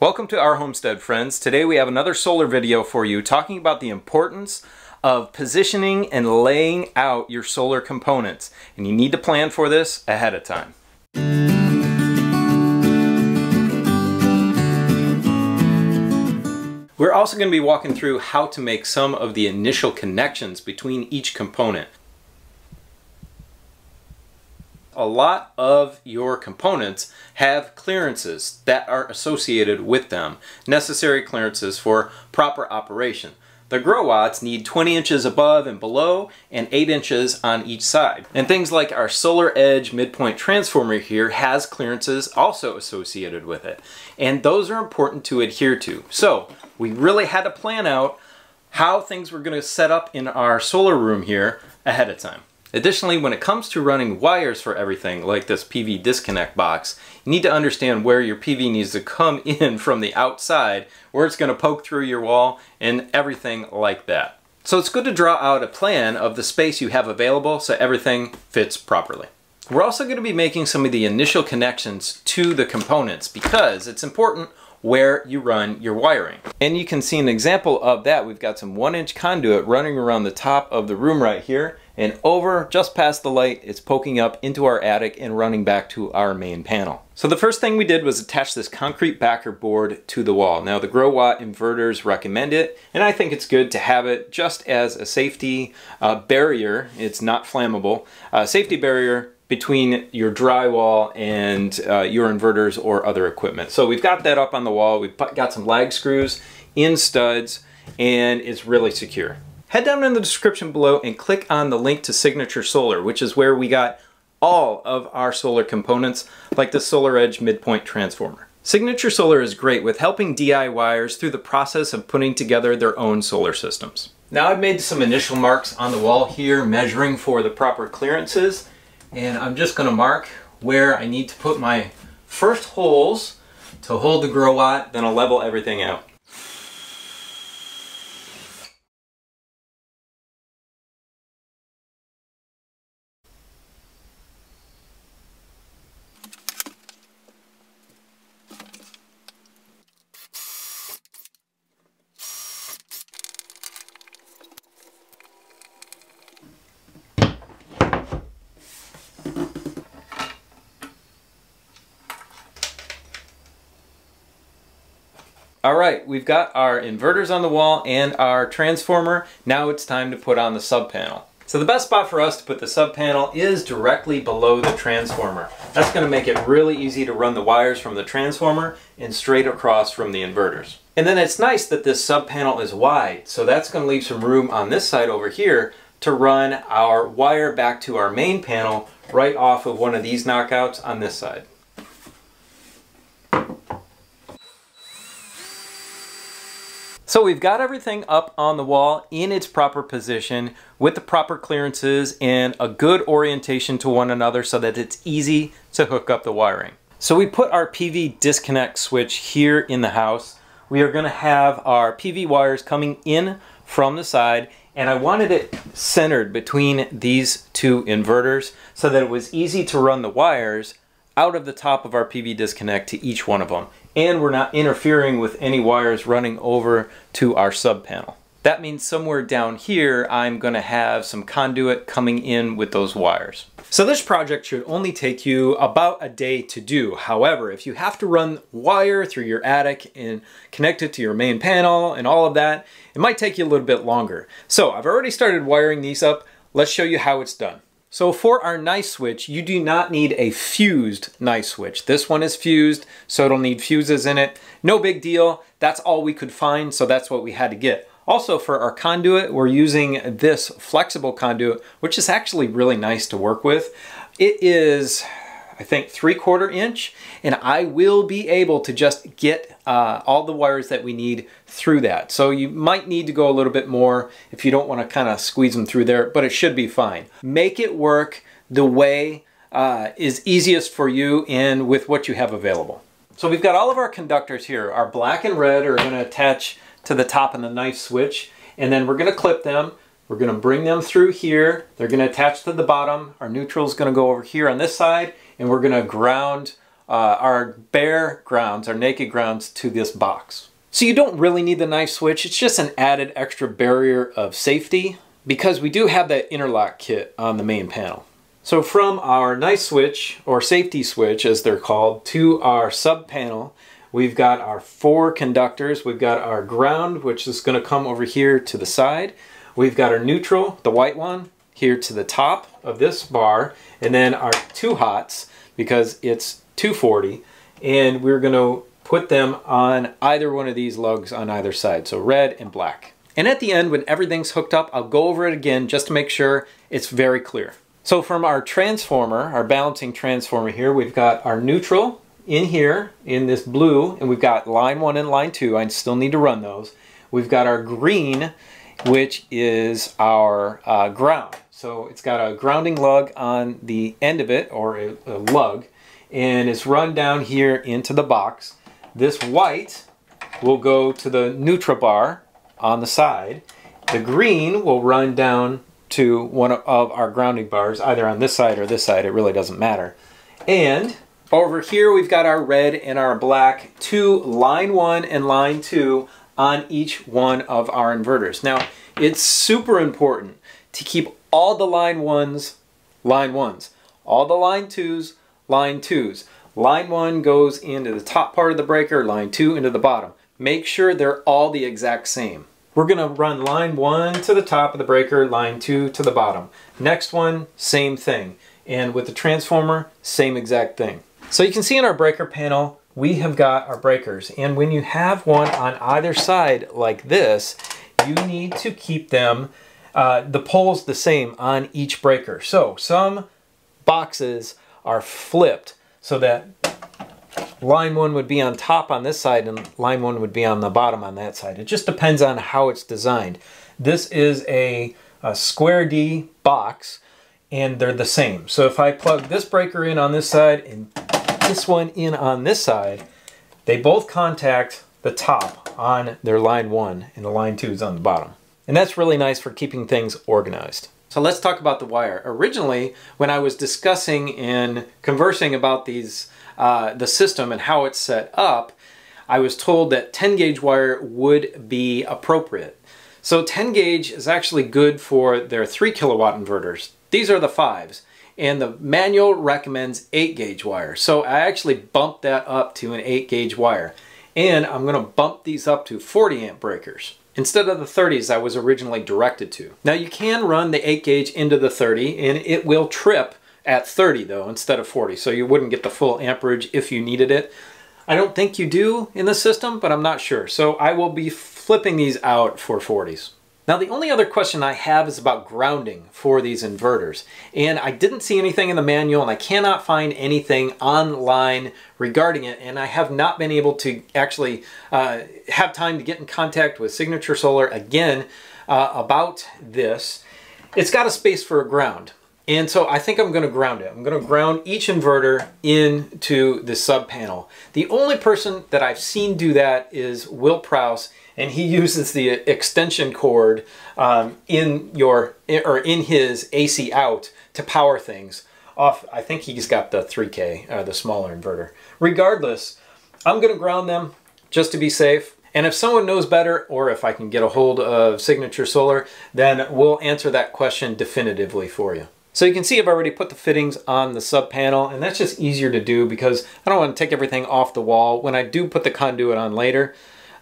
Welcome to our homestead friends. Today we have another solar video for you talking about the importance of positioning and laying out your solar components. And you need to plan for this ahead of time. We're also going to be walking through how to make some of the initial connections between each component a lot of your components have clearances that are associated with them, necessary clearances for proper operation. The Growatts need 20 inches above and below and 8 inches on each side. And things like our SolarEdge midpoint transformer here has clearances also associated with it. And those are important to adhere to. So we really had to plan out how things were going to set up in our solar room here ahead of time. Additionally, when it comes to running wires for everything, like this PV disconnect box, you need to understand where your PV needs to come in from the outside, where it's going to poke through your wall, and everything like that. So it's good to draw out a plan of the space you have available so everything fits properly. We're also going to be making some of the initial connections to the components because it's important where you run your wiring. And you can see an example of that. We've got some one inch conduit running around the top of the room right here and over just past the light it's poking up into our attic and running back to our main panel. So the first thing we did was attach this concrete backer board to the wall. Now the Growatt inverters recommend it and I think it's good to have it just as a safety uh, barrier. It's not flammable. Uh, safety barrier between your drywall and uh, your inverters or other equipment. So we've got that up on the wall. We've got some lag screws in studs and it's really secure. Head down in the description below and click on the link to Signature Solar, which is where we got all of our solar components, like the SolarEdge midpoint transformer. Signature Solar is great with helping DIYers through the process of putting together their own solar systems. Now I've made some initial marks on the wall here measuring for the proper clearances and I'm just going to mark where I need to put my first holes to hold the Growatt, then I'll level everything out. All right, we've got our inverters on the wall and our transformer. Now it's time to put on the sub panel. So the best spot for us to put the sub panel is directly below the transformer. That's going to make it really easy to run the wires from the transformer and straight across from the inverters. And then it's nice that this sub panel is wide, so that's going to leave some room on this side over here to run our wire back to our main panel right off of one of these knockouts on this side. So we've got everything up on the wall in its proper position with the proper clearances and a good orientation to one another so that it's easy to hook up the wiring. So we put our PV disconnect switch here in the house. We are gonna have our PV wires coming in from the side and I wanted it centered between these two inverters so that it was easy to run the wires out of the top of our PV disconnect to each one of them and we're not interfering with any wires running over to our sub panel. That means somewhere down here, I'm gonna have some conduit coming in with those wires. So this project should only take you about a day to do. However, if you have to run wire through your attic and connect it to your main panel and all of that, it might take you a little bit longer. So I've already started wiring these up. Let's show you how it's done. So for our knife switch, you do not need a fused knife switch. This one is fused, so it'll need fuses in it. No big deal. That's all we could find, so that's what we had to get. Also for our conduit, we're using this flexible conduit, which is actually really nice to work with. It is I think three quarter inch, and I will be able to just get uh, all the wires that we need through that. So you might need to go a little bit more if you don't want to kind of squeeze them through there, but it should be fine. Make it work the way uh, is easiest for you and with what you have available. So we've got all of our conductors here. Our black and red are going to attach to the top of the knife switch, and then we're going to clip them. We're going to bring them through here. They're going to attach to the bottom. Our neutral is going to go over here on this side, and we're going to ground uh, our bare grounds, our naked grounds to this box. So you don't really need the knife switch, it's just an added extra barrier of safety because we do have that interlock kit on the main panel. So from our knife switch, or safety switch as they're called, to our sub panel, we've got our four conductors. We've got our ground, which is going to come over here to the side. We've got our neutral, the white one, here to the top of this bar, and then our two hots, because it's 240, and we're going to put them on either one of these lugs on either side, so red and black. And at the end, when everything's hooked up, I'll go over it again just to make sure it's very clear. So from our transformer, our balancing transformer here, we've got our neutral in here in this blue, and we've got line one and line two. I still need to run those. We've got our green, which is our uh, ground. So it's got a grounding lug on the end of it, or a, a lug, and it's run down here into the box. This white will go to the neutral bar on the side. The green will run down to one of our grounding bars, either on this side or this side, it really doesn't matter. And over here we've got our red and our black, two line one and line two on each one of our inverters. Now, it's super important to keep all the line ones, line ones, all the line twos, line twos. Line one goes into the top part of the breaker, line two into the bottom. Make sure they're all the exact same. We're gonna run line one to the top of the breaker, line two to the bottom. Next one, same thing. And with the transformer, same exact thing. So you can see in our breaker panel, we have got our breakers. And when you have one on either side like this, you need to keep them, uh, the poles the same on each breaker. So some boxes are flipped so that line one would be on top on this side and line one would be on the bottom on that side. It just depends on how it's designed. This is a, a square D box and they're the same. So if I plug this breaker in on this side and this one in on this side, they both contact the top on their line one and the line two is on the bottom. And that's really nice for keeping things organized. So let's talk about the wire. Originally, when I was discussing and conversing about these uh, the system and how it's set up, I was told that 10 gauge wire would be appropriate. So 10 gauge is actually good for their 3 kilowatt inverters. These are the fives and the manual recommends 8 gauge wire. So I actually bumped that up to an 8 gauge wire. And I'm going to bump these up to 40 amp breakers instead of the 30s I was originally directed to. Now you can run the 8 gauge into the 30 and it will trip at 30 though instead of 40 so you wouldn't get the full amperage if you needed it. I don't think you do in the system but I'm not sure so I will be flipping these out for 40s. Now the only other question I have is about grounding for these inverters. And I didn't see anything in the manual and I cannot find anything online regarding it. And I have not been able to actually uh, have time to get in contact with Signature Solar again uh, about this. It's got a space for a ground and so I think I'm going to ground it. I'm going to ground each inverter into the sub panel. The only person that I've seen do that is Will Prouse, and he uses the extension cord um, in your or in his AC out to power things off. I think he's got the 3K, uh, the smaller inverter. Regardless, I'm going to ground them just to be safe. And if someone knows better, or if I can get a hold of Signature Solar, then we'll answer that question definitively for you. So you can see I've already put the fittings on the sub panel and that's just easier to do because I don't want to take everything off the wall. When I do put the conduit on later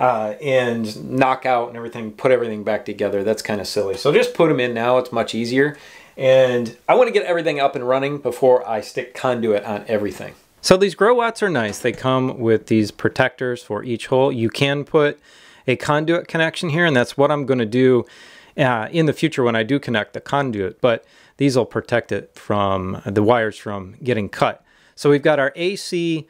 uh, and knock out and everything, put everything back together, that's kind of silly. So just put them in now, it's much easier. And I want to get everything up and running before I stick conduit on everything. So these Growatts are nice. They come with these protectors for each hole. You can put a conduit connection here and that's what I'm going to do uh, in the future when I do connect the conduit. But these will protect it from the wires from getting cut. So we've got our AC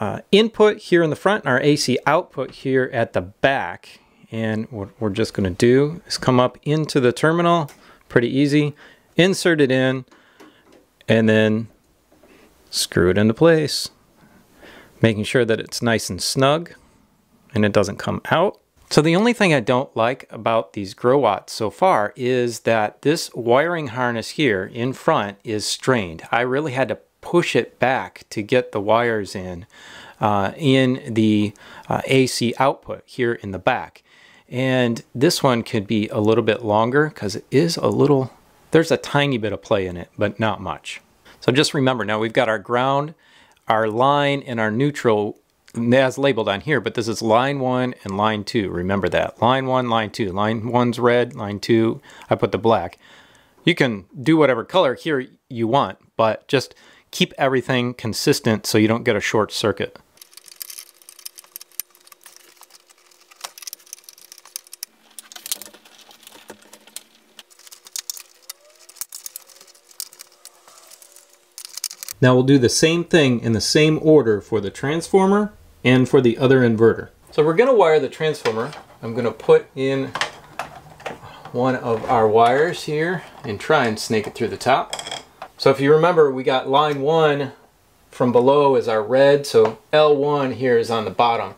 uh, input here in the front and our AC output here at the back. And what we're just going to do is come up into the terminal, pretty easy, insert it in, and then screw it into place, making sure that it's nice and snug and it doesn't come out. So the only thing I don't like about these Growatts so far is that this wiring harness here in front is strained. I really had to push it back to get the wires in uh, in the uh, AC output here in the back. And this one could be a little bit longer because it is a little, there's a tiny bit of play in it, but not much. So just remember, now we've got our ground, our line, and our neutral as labeled on here, but this is line one and line two. Remember that. Line one, line two. Line one's red, line two, I put the black. You can do whatever color here you want, but just keep everything consistent so you don't get a short circuit. Now we'll do the same thing in the same order for the transformer and for the other inverter. So we're going to wire the transformer. I'm going to put in one of our wires here and try and snake it through the top. So if you remember, we got line one from below is our red, so L1 here is on the bottom.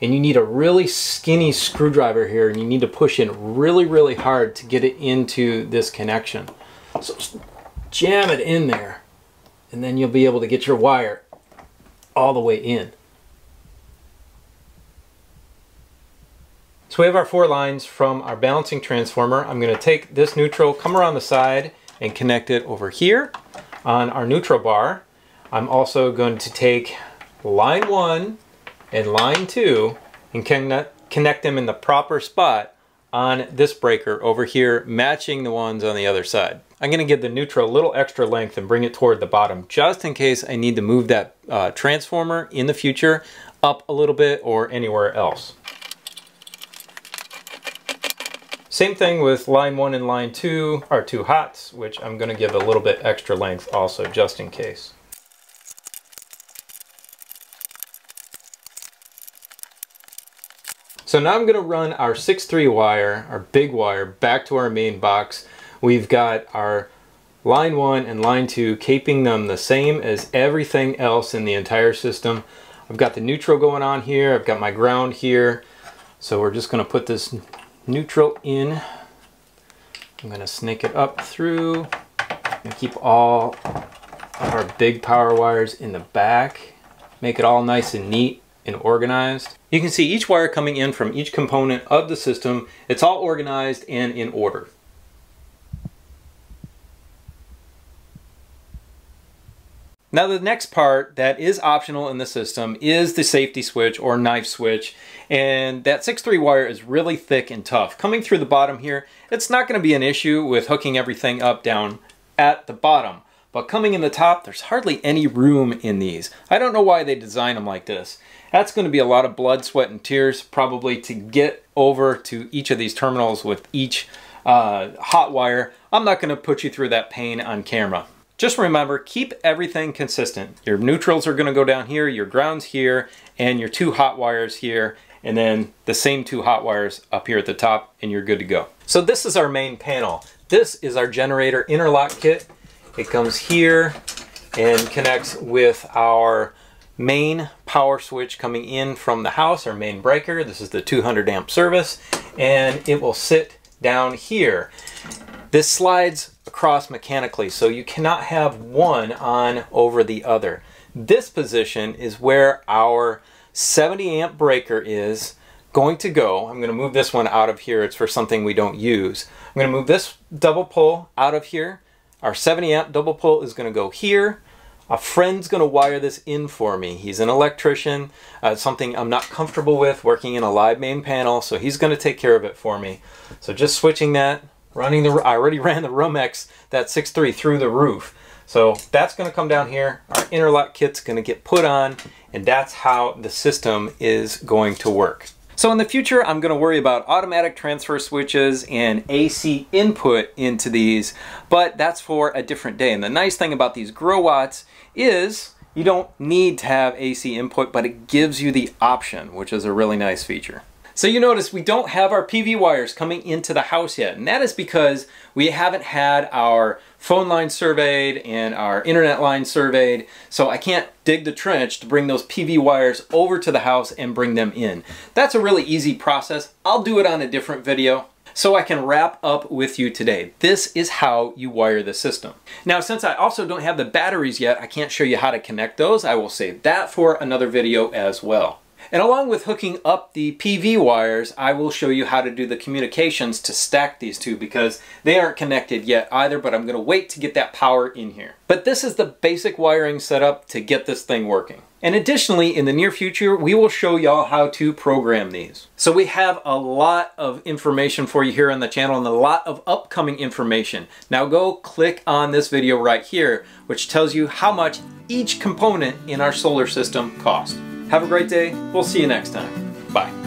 And you need a really skinny screwdriver here and you need to push in really, really hard to get it into this connection. So jam it in there and then you'll be able to get your wire all the way in. So we have our four lines from our balancing transformer. I'm going to take this neutral, come around the side, and connect it over here on our neutral bar. I'm also going to take line one and line two and connect, them in the proper spot on this breaker over here, matching the ones on the other side. I'm going to give the neutral a little extra length and bring it toward the bottom just in case I need to move that uh, transformer in the future up a little bit or anywhere else. Same thing with line one and line two are two hots, which I'm going to give a little bit extra length also just in case. So now I'm going to run our 6-3 wire, our big wire, back to our main box We've got our line one and line two, keeping them the same as everything else in the entire system. I've got the neutral going on here. I've got my ground here. So we're just gonna put this neutral in. I'm gonna snake it up through and keep all of our big power wires in the back. Make it all nice and neat and organized. You can see each wire coming in from each component of the system. It's all organized and in order. Now the next part that is optional in the system is the safety switch or knife switch and that 6-3 wire is really thick and tough. Coming through the bottom here, it's not going to be an issue with hooking everything up down at the bottom. But coming in the top, there's hardly any room in these. I don't know why they design them like this. That's going to be a lot of blood, sweat, and tears probably to get over to each of these terminals with each uh, hot wire. I'm not going to put you through that pain on camera. Just remember, keep everything consistent. Your neutrals are gonna go down here, your grounds here, and your two hot wires here, and then the same two hot wires up here at the top, and you're good to go. So this is our main panel. This is our generator interlock kit. It comes here and connects with our main power switch coming in from the house, our main breaker. This is the 200 amp service, and it will sit down here. This slides across mechanically, so you cannot have one on over the other. This position is where our 70 amp breaker is going to go. I'm going to move this one out of here. It's for something we don't use. I'm going to move this double pole out of here. Our 70 amp double pole is going to go here. A friend's going to wire this in for me. He's an electrician, uh, something I'm not comfortable with working in a live main panel, so he's going to take care of it for me. So just switching that running the, I already ran the Romex, that 6.3 through the roof. So that's going to come down here. Our interlock kit's going to get put on, and that's how the system is going to work. So in the future, I'm going to worry about automatic transfer switches and AC input into these, but that's for a different day. And the nice thing about these Growatts is you don't need to have AC input, but it gives you the option, which is a really nice feature. So you notice we don't have our PV wires coming into the house yet, and that is because we haven't had our phone line surveyed and our internet line surveyed, so I can't dig the trench to bring those PV wires over to the house and bring them in. That's a really easy process. I'll do it on a different video. So I can wrap up with you today. This is how you wire the system. Now, since I also don't have the batteries yet, I can't show you how to connect those. I will save that for another video as well. And along with hooking up the PV wires, I will show you how to do the communications to stack these two because they aren't connected yet either, but I'm gonna wait to get that power in here. But this is the basic wiring setup to get this thing working. And additionally, in the near future, we will show y'all how to program these. So we have a lot of information for you here on the channel and a lot of upcoming information. Now go click on this video right here, which tells you how much each component in our solar system costs. Have a great day. We'll see you next time. Bye.